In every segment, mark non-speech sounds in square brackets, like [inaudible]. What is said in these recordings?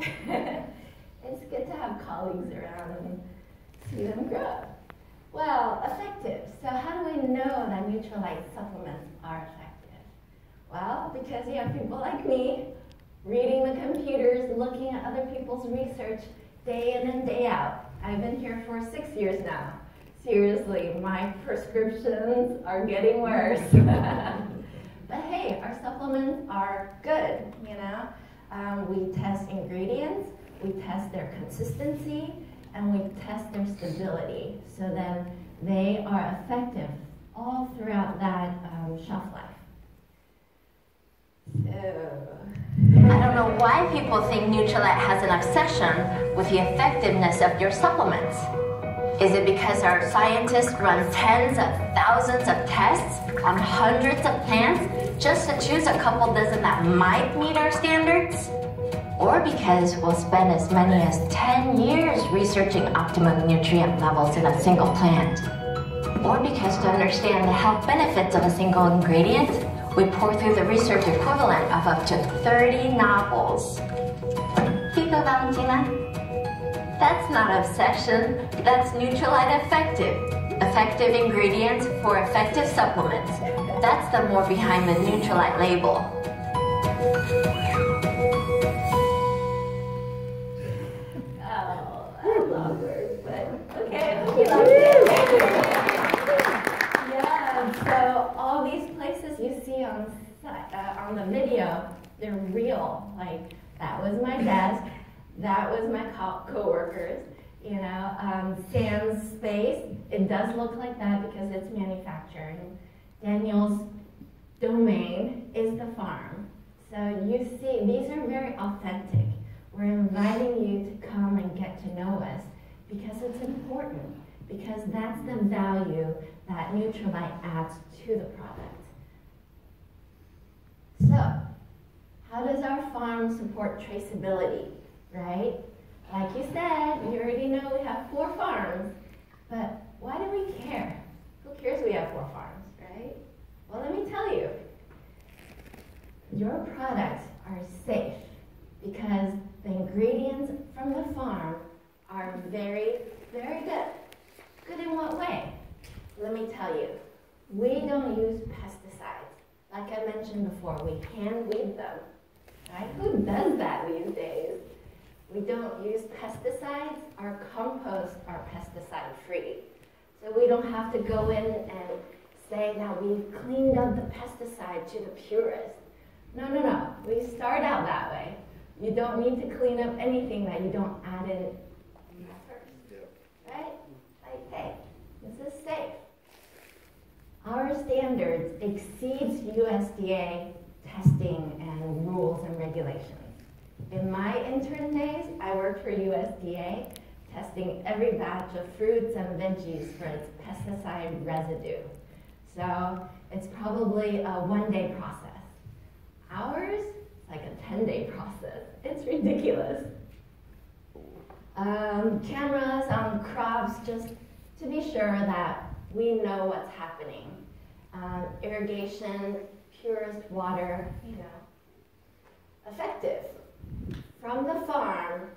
[laughs] it's good to have colleagues around and see them grow. Well, effective. So how do we know that Nutrilite supplements are effective? Well, because you have people like me reading the computers, looking at other people's research day in and day out. I've been here for six years now. Seriously, my prescriptions are getting worse. [laughs] but hey, our supplements are good, you know? Um, we test ingredients, we test their consistency, and we test their stability. So then they are effective all throughout that um, shelf life. So, I don't know why people think Nutrilite has an obsession with the effectiveness of your supplements. Is it because our scientists run tens of thousands of tests on hundreds of plants just to choose a couple dozen that might meet our standards? Or because we'll spend as many as 10 years researching optimum nutrient levels in a single plant? Or because to understand the health benefits of a single ingredient, we pour through the research equivalent of up to 30 novels. Tito Valentina? That's not obsession, that's Nutrilite Effective. Effective ingredients for effective supplements. That's the more behind the Nutrilite label. Oh, I love words, but okay. Yeah, so all these places you see on uh, on the video, they're real. Like that was my desk, that was my co- coworkers. You know, um, Sam's space, it does look like that because it's manufacturing. Daniel's domain is the farm. So you see, these are very authentic. We're inviting you to come and get to know us because it's important, because that's the value that Nutrilite adds to the product. So, how does our farm support traceability, right? Like you said, you already know we have four farms, but why do we care? Who cares we have four farms, right? Well, let me tell you. Your products are safe because the ingredients from the farm are very, very good. Good in what way? Let me tell you. We don't use pesticides. Like I mentioned before, we hand weed them. Right? Who does that these days? We don't use pesticides. Our composts are pesticide free. So we don't have to go in and say that we've cleaned up the pesticide to the purest. No, no, no. We start out that way. You don't need to clean up anything that you don't add in first. Right? Like, hey, this is safe. Our standards exceeds USDA testing and rules and regulations. In my intern days, I worked for USDA testing every batch of fruits and veggies for its pesticide residue. So it's probably a one day process. Ours, like a 10 day process. It's ridiculous. Um, cameras on crops just to be sure that we know what's happening. Um, irrigation, purest water, you know, effective. From the farm,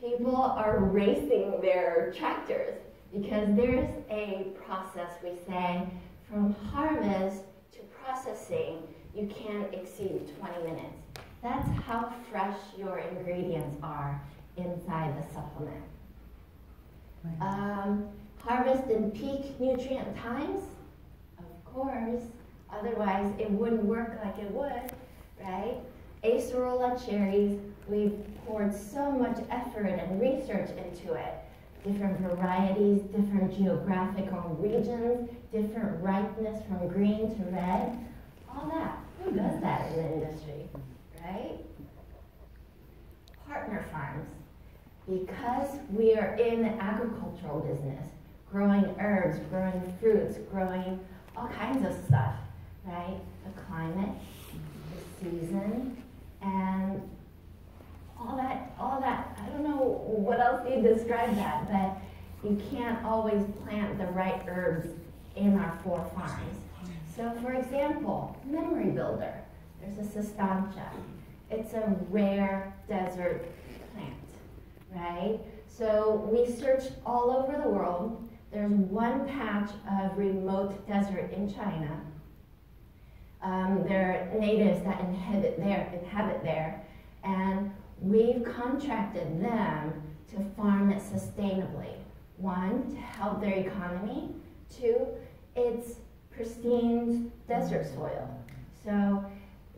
people are racing their tractors because there's a process we say from harvest to processing you can't exceed 20 minutes. That's how fresh your ingredients are inside the supplement. Um, harvest in peak nutrient times? Of course. Otherwise, it wouldn't work like it would, right? Acerola cherries, we've poured so much effort and research into it. Different varieties, different geographical regions, different ripeness from green to red all that. Who does that in the industry, right? Partner farms. Because we are in the agricultural business, growing herbs, growing fruits, growing all kinds of stuff, right? The climate, the season, and all that, all that, I don't know what else you describe that, but you can't always plant the right herbs in our four farms. So for example, memory builder. There's a cistanche. It's a rare desert plant, right? So we searched all over the world. There's one patch of remote desert in China. Um, there are natives that inhabit there, inhabit there, and we've contracted them to farm it sustainably. One, to help their economy. Two, it's pristine desert soil. So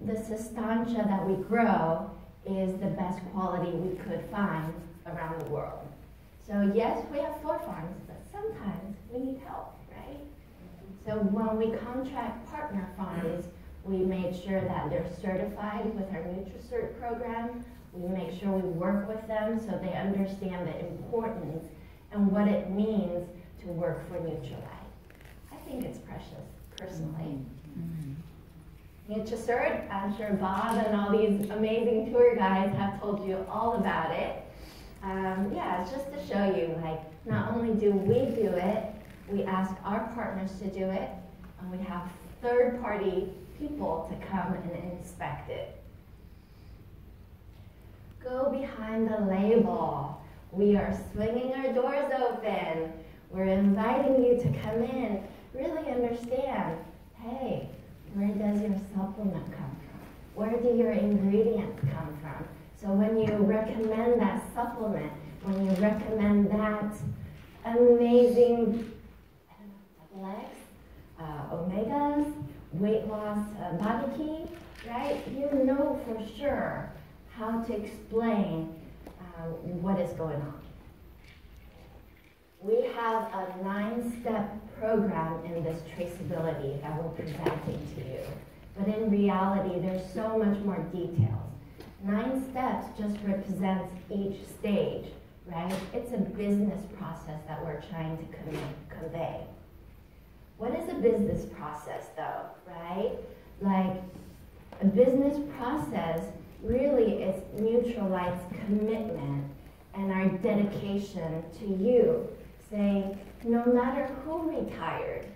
the cistanche that we grow is the best quality we could find around the world. So yes, we have four farms, but sometimes we need help, right? So when we contract partner farms, we made sure that they're certified with our NutriCert program. We make sure we work with them so they understand the importance and what it means to work for Nutrilite. I think it's precious, personally. Mm-hmm. NutriCert, I'm sure Bob and all these amazing tour guides have told you all about it. Um, yeah, it's just to show you, like, not only do we do it, we ask our partners to do it, and we have third-party people to come and inspect it. Go behind the label. We are swinging our doors open. We're inviting you to come in, really understand, hey, where does your supplement come from? Where do your ingredients come from? So when you recommend that supplement, when you recommend that amazing legs, uh, omegas, weight loss uh, BodyKey, right? You know for sure how to explain uh, what is going on. We have a nine-step program in this traceability that we're presenting to you. But in reality, there's so much more details. Nine steps just represents each stage, right? It's a business process that we're trying to convey. What is a business process though, right? Like a business process Nutrilite's commitment and our dedication to you, saying no matter who retired,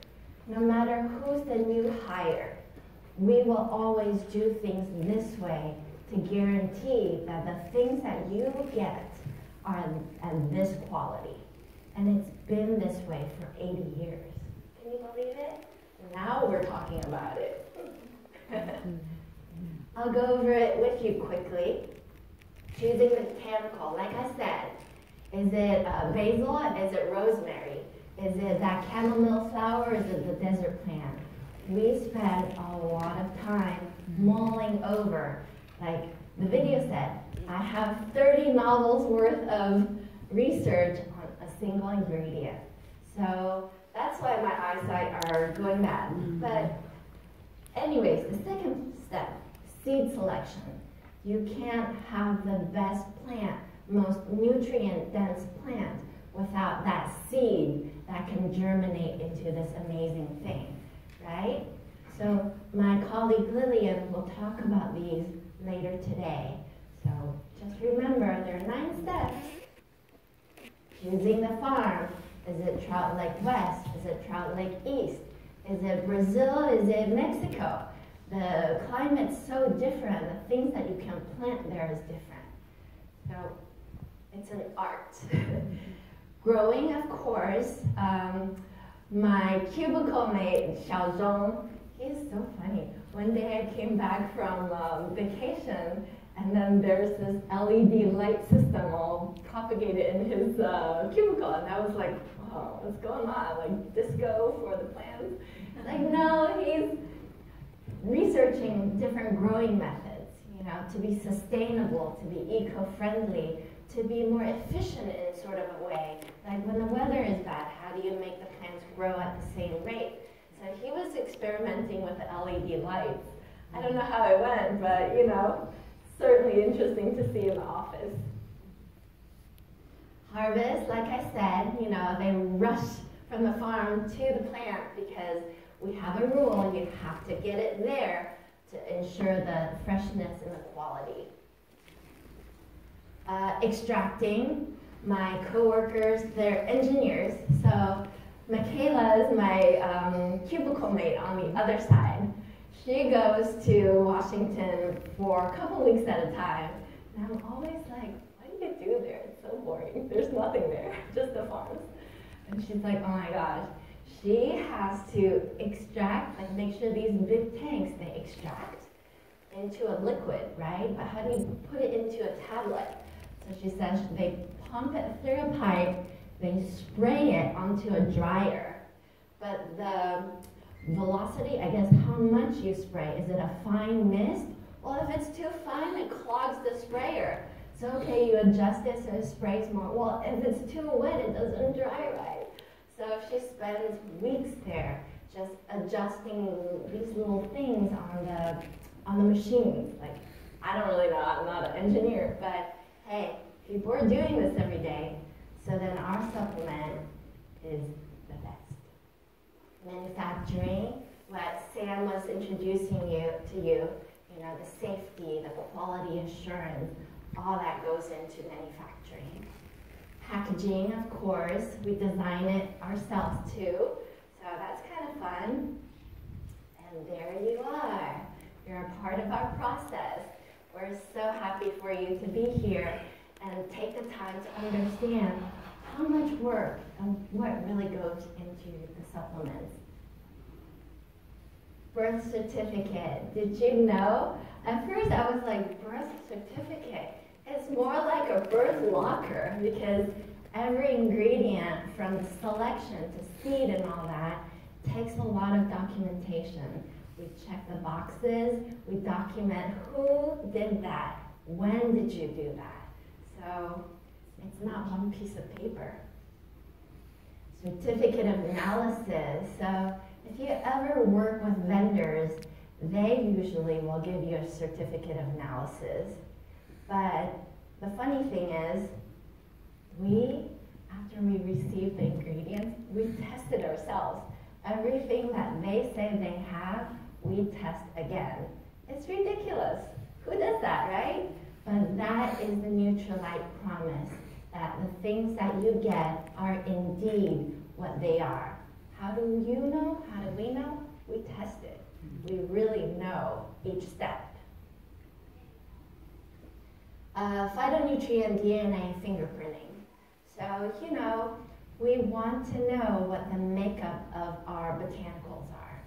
no matter who's the new hire, we will always do things this way to guarantee that the things that you get are at this quality. And it's been this way for 80 years. Can you believe it? Now we're talking about it. [laughs] Mm-hmm. I'll go over it with you quickly. Choosing the botanical, like I said, is it uh, basil? Is it rosemary? Is it that chamomile flower? Is it the desert plant? We spend a lot of time mulling over like the video said, I have 30 novels worth of research on a single ingredient. So that's why my eyesight are going bad. But anyways, the second step, seed selection. You can't have the best plant, most nutrient-dense plant without that seed that can germinate into this amazing thing, right? So my colleague Lillian will talk about these later today. So just remember, there are nine steps. Choosing the farm. Is it Trout Lake West? Is it Trout Lake East? Is it Brazil? Is it Mexico? The climate's so different. The things that you can plant there is different. So it's an art. [laughs] Growing, of course. Um, my cubicle mate, Xiaozhong, he's so funny one day I came back from um, vacation, and then there's this LED light system all propagated in his uh, cubicle, and I was like, "Oh, what's going on? Like disco for the plants?" Like, no, he's researching different growing methods, you know, to be sustainable, to be eco-friendly, to be more efficient in sort of a way. Like when the weather is bad, how do you make the plants grow at the same rate? So he was experimenting with the LED lights. I don't know how it went, but you know, certainly interesting to see in the office. Harvest, like I said, you know, they rush from the farm to the plant because we have a rule, you have to get it there to ensure the freshness and the quality. Uh, extracting, my coworkers, they're engineers, so Michaela is my um, cubicle mate on the other side. She goes to Washington for a couple weeks at a time. And I'm always like, what do you do there? It's so boring. There's nothing there, [laughs] just the farms. And she's like, oh my gosh. She has to extract, like make sure these big tanks, they extract into a liquid, right? But how do you put it into a tablet? So she says they pump it through a pipe, they spray it onto a dryer. But the velocity, I guess how much you spray, is it a fine mist? Well, if it's too fine, it clogs the sprayer. So okay, you adjust it so it sprays more. Well, if it's too wet, it doesn't dry right. So she spends weeks there just adjusting these little things on the on the machines. Like, I don't really know, I'm not an engineer, but hey, people are doing this every day. So then our supplement is the best. Manufacturing, what Sam was introducing you to you, you know, the safety, the quality assurance, all that goes into manufacturing. Packaging, of course, we design it ourselves too, so that's kind of fun. And there you are. You're a part of our process. We're so happy for you to be here and take the time to understand how much work and what really goes into the supplements. Birth certificate. Did you know? At first I was like, birth certificate? It's more like a birth locker because every ingredient from the selection to seed and all that takes a lot of documentation. We check the boxes, we document who did that, when did you do that. So it's not one piece of paper. Certificate of analysis. So if you ever work with vendors, they usually will give you a certificate of analysis. But the funny thing is, we, after we receive the ingredients, we test it ourselves. Everything that they say they have, we test again. It's ridiculous. Who does that, right? But that is the Nutrilite promise that the things that you get are indeed what they are. How do you know? How do we know? We test it. We really know each step. Uh, phytonutrient DNA fingerprinting. So, you know, we want to know what the makeup of our botanicals are.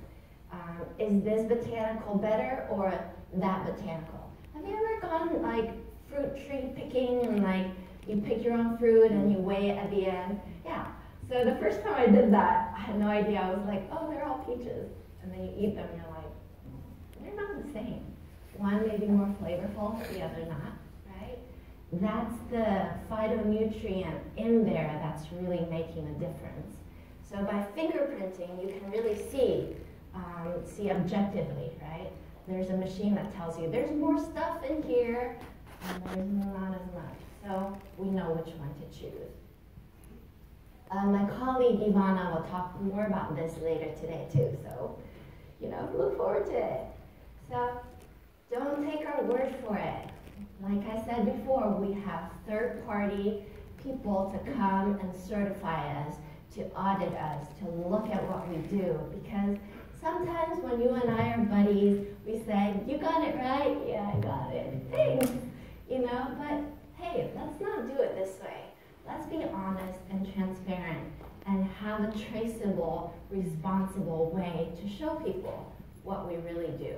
Um, is this botanical better or that botanical? Have you ever gone like fruit tree picking and like you pick your own fruit and you weigh it at the end? Yeah. So the first time I did that, I had no idea. I was like, oh, they're all peaches. And then you eat them and you're like, they're not the same. One may be more flavorful, the other not? That's the phytonutrient in there that's really making a difference. So by fingerprinting, you can really see um, see objectively, right? There's a machine that tells you there's more stuff in here and there's not as much. So we know which one to choose. Uh, my colleague Ivana will talk more about this later today too, so you know, look forward to it. So don't take our word for it. Like I said before, we have third-party people to come and certify us, to audit us, to look at what we do, because Sometimes when you and I are buddies, we say, you got it right? Yeah, I got it. Thanks. You know, but hey, let's not do it this way. Let's be honest and transparent and have a traceable, responsible way to show people what we really do.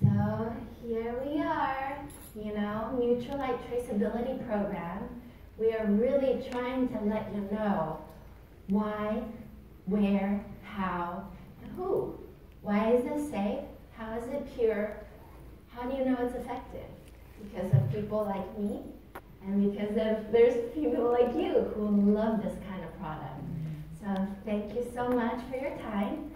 So here we are, you know, Nutrilite Traceability Program. We are really trying to let you know why where, how, and who. Why is this safe? How is it pure? How do you know it's effective? Because of people like me, and because of there's people like you who love this kind of product. So thank you so much for your time.